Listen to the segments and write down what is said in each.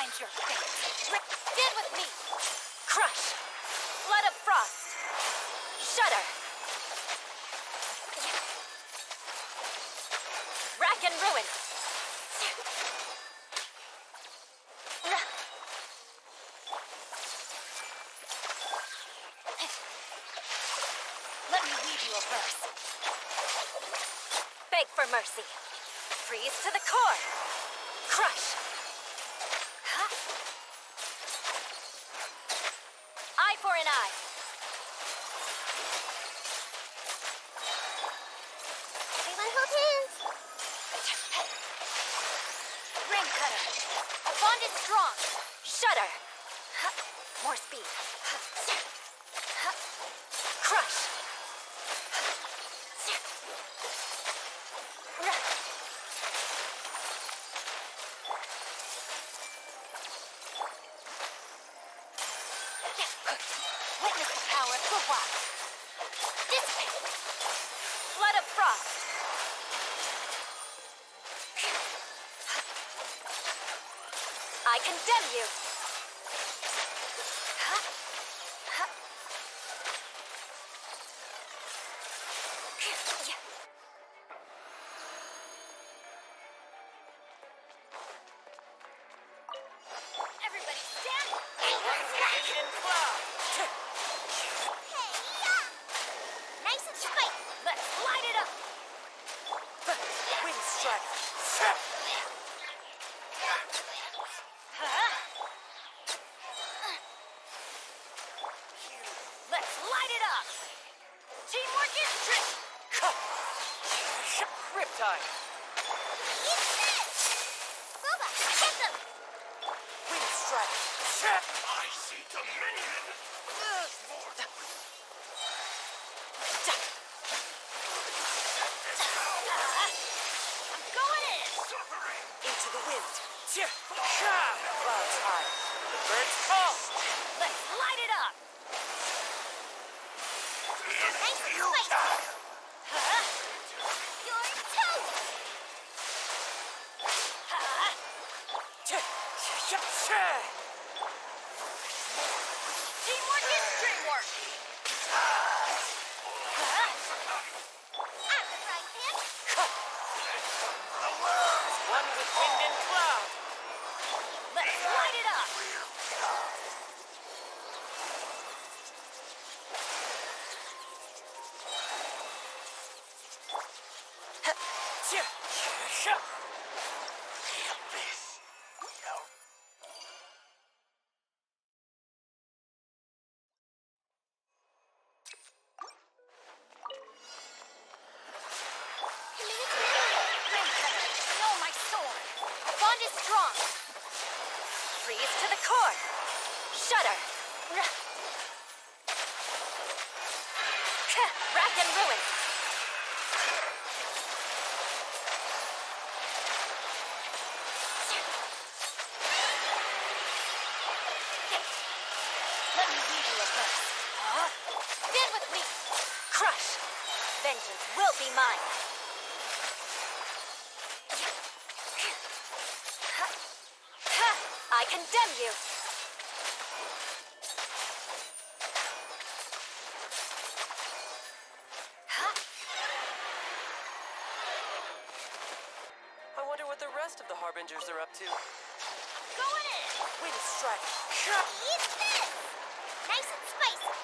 find your fate. Stand with me. Crush. Flood of frost. Shudder. Rack and ruin. Let me read you a verse. Beg for mercy. Freeze to the core. Crush. Huh? Eye for an eye. Everyone hold hands. Ring cutter. A bond is strong. Shudder. More speed. Crush. Ruh. Witness the power of the wild. Dissipate. Flood of frost. I condemn you. Huh? Huh? Everybody stand. Wind and cloud. Hey, yeah. Nice and spicy. Let's light it up. Wind strike. Huh? Let's light it. Teamwork is trick. Riptide. Eat this. Guoba, get them. Wind strike. I see dominion. I'm going in. Into the wind. Clouds high. The birds call. Let's light it up. Nice and spicy. Huh? You're toast. Huh? Teamwork is dreamwork. Huh? At the frying. One with wind and cloud. Rack and ruin. Let me read you a verse. Huh? Stand with me. Crush. Vengeance will be mine. I condemn you. Wonder what the rest of the Harbingers are up to. Going in. Wind strike. Eat this. Nice and spicy.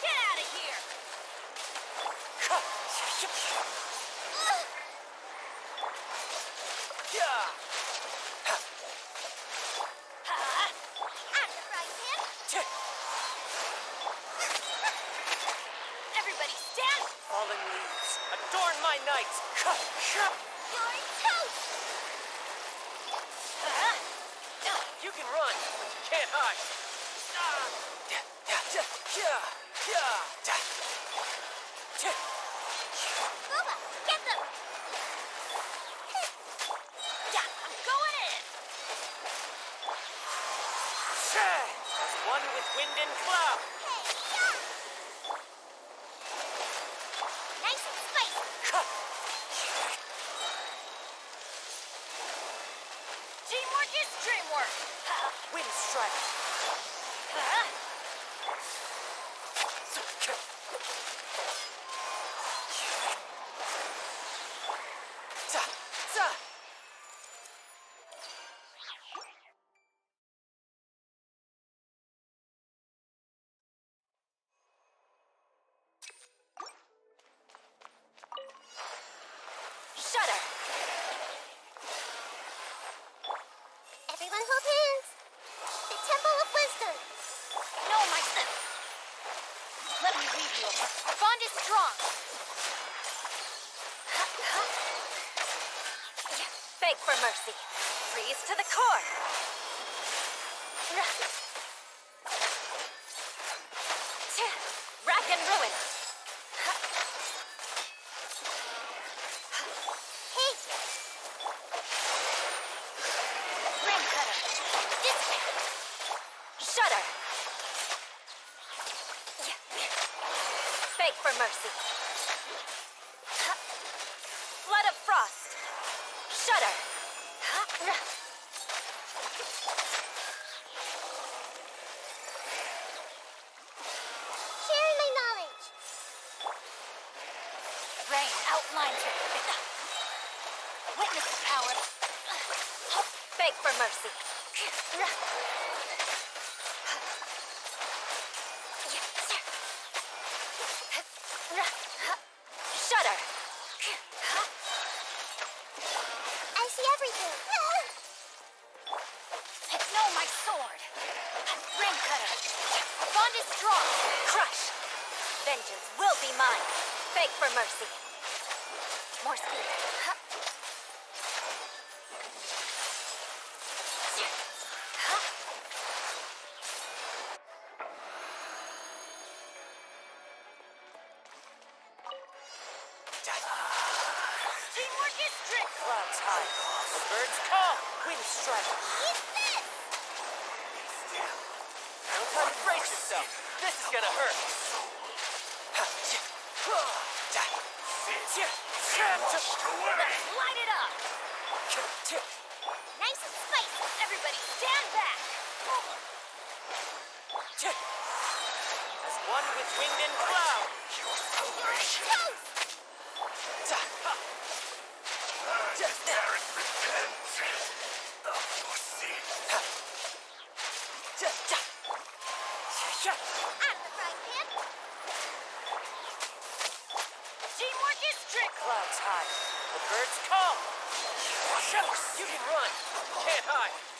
Get out of here. Ugh. Yeah. Huh? At the frying pan. Everybody stand. Fallen leaves. Adorn my night. You're toast. You can run, but you can't hide. Guoba, get them. Yeah, I'm going in. As one with wind and cloud. Hey, yeah. Nice and spicy. Teamwork is dreamwork. Ha! Wind strike. Huh? Bond is strong. Beg for mercy. Freeze to the core. Rack and ruin. Hey, Ring cutter. Discman. Shudder. Beg for mercy. Flood of frost. Shudder. sharing my knowledge. Rain outlines her. Witness the power. Beg for mercy. Shudder. I see everything. No, my sword. Ring cutter. Our bond is strong. Crush. Vengeance will be mine. Beg for mercy. More speed. Teamwork is strict. Clouds high. The birds call. Wind strike. Eat this. No time to brace yourself. This is gonna hurt. Tch, Let's light it up. Nice and spicy. Everybody stand back. As one with wind and cloud. Ta, ha. Just dare and repent of your sin. Tch, tch. Tch, tch. Out of the frying pan. Teamwork is strict. Clouds high. The birds call. Shucks, you can run. Can't hide.